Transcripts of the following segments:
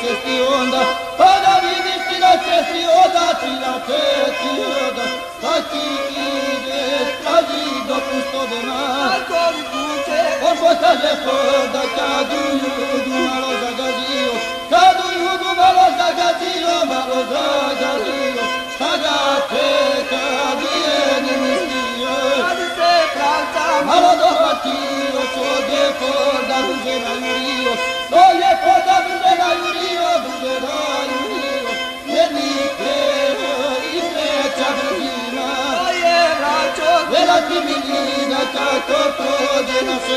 acestui onda, Para vidiști acestui onda, Ci la acestui onda, Stati de stragi do custo de mar, Cor cu ce, Cor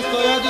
estoy aquí.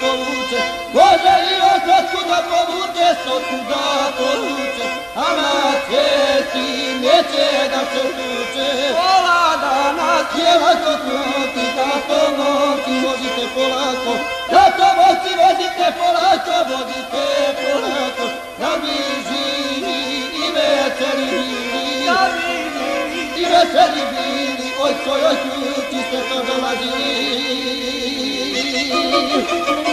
povuče, može li vas otkuda povuče, s otkuda povuče, a na neće da se tuče. Pola da na to tuči, da to vozite polako, da to vozite polako, vozite polako, da mi i večeri bili, da i večeri bili, oj svojoj kući ste to zalazili. Thank you.